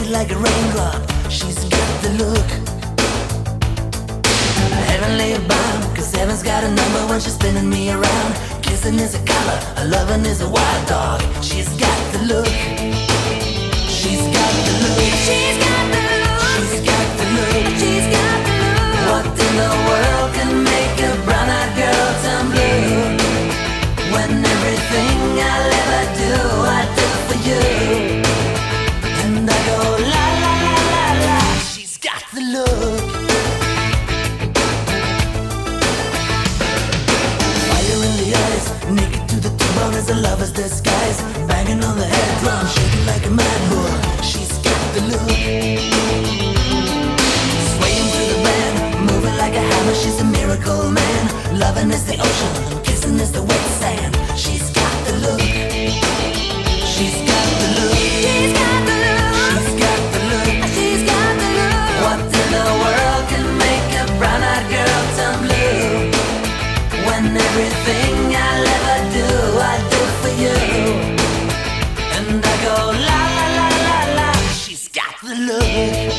frothy like a raindrop. She's got the look. Heavenly bound Cause heaven's got a number when she's spinning me around. Kissing is a color, a loving is a wild dog. She's got the look. She's got the look. She's got the look. the look, Swaying through the van Moving like a hammer She's a miracle man. Loving is the ocean Kissing is the wet sand. She's got the look. She's got the look. She's got the look. She's got the look. She's got the look. What in the world can make a brown-eyed girl turn blue When everything love.